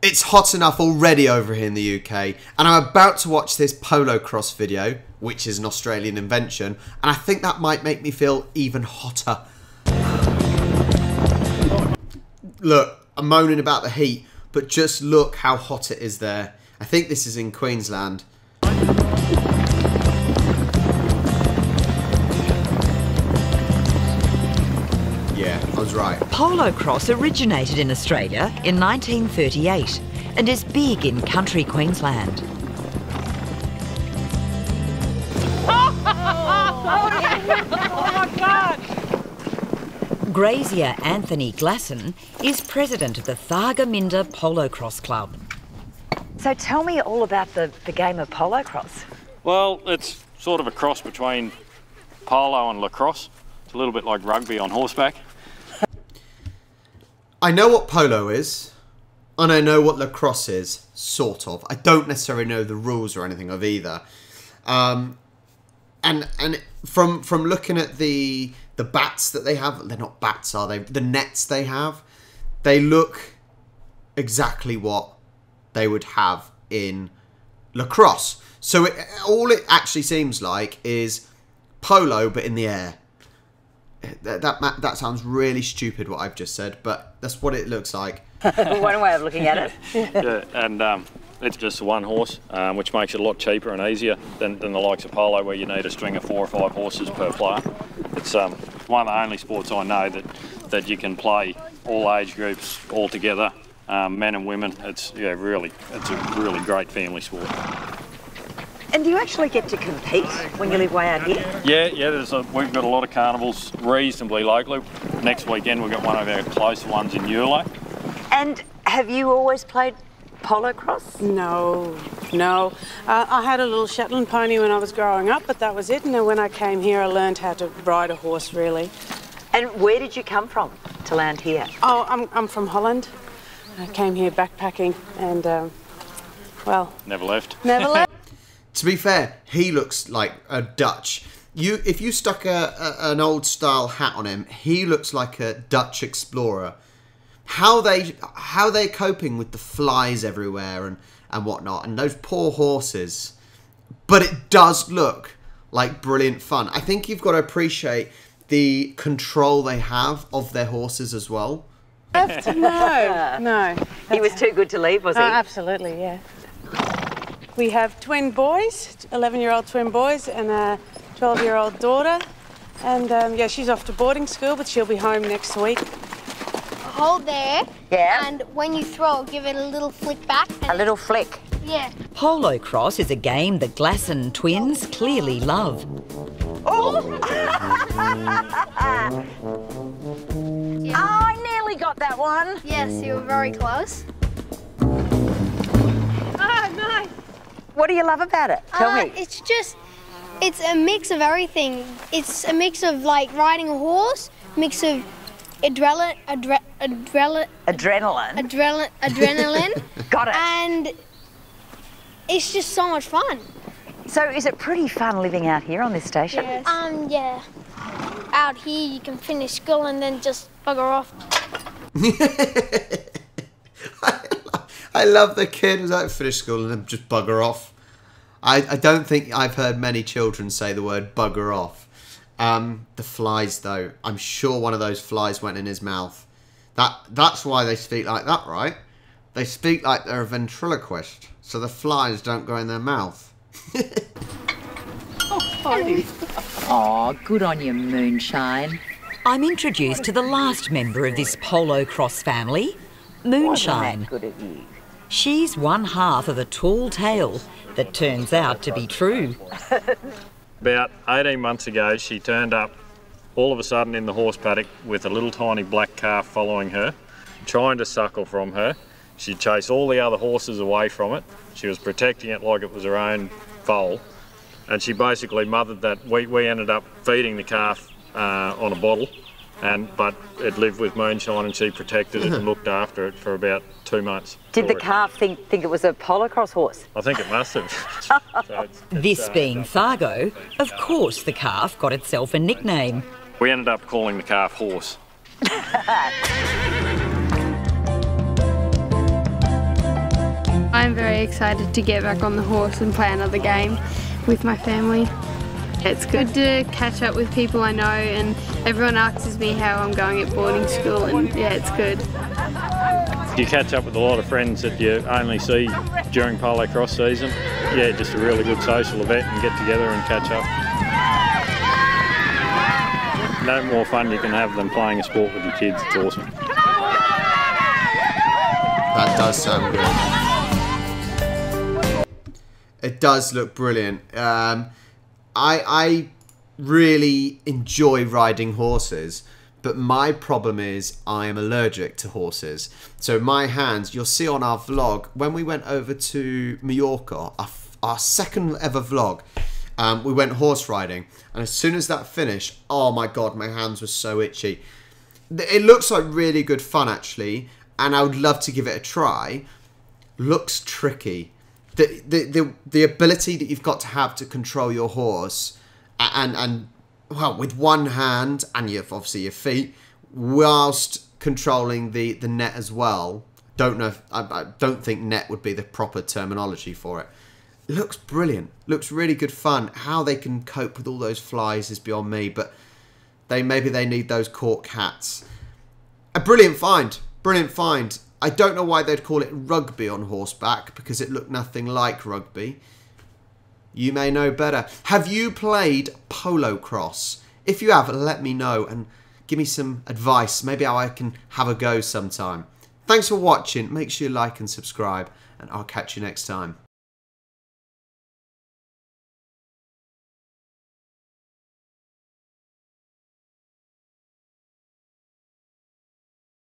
It's hot enough already over here in the UK, and I'm about to watch this polocrosse video, which is an Australian invention, and I think that might make me feel even hotter. Look, I'm moaning about the heat, but just look how hot it is there. I think this is in Queensland. Was right. Polocrosse originated in Australia in 1938 and is big in country Queensland. Grazier Anthony Glasson is president of the Thargomindah Polocrosse Club. So tell me all about the, the game of polocrosse. Well, it's sort of a cross between polo and lacrosse. It's a little bit like rugby on horseback. I know what polo is, and I know what lacrosse is, sort of. I don't necessarily know the rules or anything of either. Um, and and from from looking at the the bats that they have, they're not bats, are they? The nets they have, they look exactly what they would have in lacrosse. So it, all it actually seems like is polo, but in the air. That, that that sounds really stupid what I've just said, but that's what it looks like. One way of looking at it. Yeah, and um, it's just one horse, um, which makes it a lot cheaper and easier than, than the likes of polo, where you need a string of four or five horses per player. It's um, one of the only sports I know that that you can play all age groups all together, um, men and women. It's yeah, really, it's a really great family sport. And do you actually get to compete when you live way out here? Yeah, yeah. There's a, we've got a lot of carnivals reasonably locally. Next weekend we've got one of our closer ones in Eulo. And have you always played polocrosse? No, no. Uh, I had a little Shetland pony when I was growing up, but that was it. And then when I came here, I learned how to ride a horse, really. And where did you come from to land here? Oh, I'm, I'm from Holland. I came here backpacking and, um, well, Never left. never left. To be fair, he looks like a Dutch. You, if you stuck a, a an old style hat on him, he looks like a Dutch explorer. How they how they coping with the flies everywhere and and whatnot, and those poor horses. But it does look like brilliant fun. I think you've got to appreciate the control they have of their horses as well. no, no. He was too good to leave, was he? Oh, absolutely, yeah. We have twin boys, 11 year old twin boys, and a 12 year old daughter. And um, yeah, she's off to boarding school, but she'll be home next week. Hold there. Yeah. And when you throw, give it a little flick back. a little flick. Yeah. Polocrosse is a game the Glasson twins clearly love. Oh! yeah. Oh, I nearly got that one. Yes, you were very close. What do you love about it? Tell Uh, me. It's just, it's a mix of everything. It's a mix of like riding a horse, mix of adrenaline, adre, adrenaline, Adrenaline. adrenaline, adrenaline, Got it. and it's just so much fun. So is it pretty fun living out here on this station? Um, yeah. Out here, you can finish school and then just bugger off. I love the kid who's like finish school and then just bugger off. I, I don't think I've heard many children say the word bugger off. Um, the flies though, I'm sure one of those flies went in his mouth. That that's why they speak like that, right? They speak like they're a ventriloquist, so the flies don't go in their mouth. Aw, good on you, Moonshine. I'm introduced to the last member of this polocrosse family, Moonshine. Good of you. She's one half of a tall tale that turns out to be true. About 18 months ago, she turned up all of a sudden in the horse paddock with a little tiny black calf following her, trying to suckle from her. She chased all the other horses away from it. She was protecting it like it was her own foal. And she basically mothered that. We, we ended up feeding the calf uh, on a bottle, and but it lived with Moonshine and she protected it and looked after it for about two months. Did the for it. calf think think it was a polocrosse horse? I think it must have. So it's- This uh, being Thargo, of course the calf got itself a nickname. We ended up calling the calf horse. I'm very excited to get back on the horse and play another game with my family. It's good to catch up with people I know and everyone asks me how I'm going at boarding school and yeah, it's good. You catch up with a lot of friends that you only see during polocrosse season. Yeah, just a really good social event and get together and catch up. No more fun you can have than playing a sport with your kids. It's awesome. That does sound good. It does look brilliant. Um, I I really enjoy riding horses, but my problem is I am allergic to horses. So my hands, you'll see on our vlog when we went over to Mallorca, our, our second ever vlog. Um, we went horse riding, and as soon as that finished, oh my god, my hands were so itchy. It looks like really good fun actually, and I would love to give it a try. Looks tricky. The, the the ability that you've got to have to control your horse, and and well, with one hand and your obviously your feet, whilst controlling the the net as well. Don't know. If, I, I don't think net would be the proper terminology for it. Looks brilliant. Looks really good fun. How they can cope with all those flies is beyond me, but they maybe they need those cork hats. A brilliant find. Brilliant find. I don't know why they'd call it rugby on horseback because it looked nothing like rugby. You may know better. Have you played polocrosse? If you have, let me know and give me some advice. Maybe I can have a go sometime. Thanks for watching. Make sure you like and subscribe, and I'll catch you next time.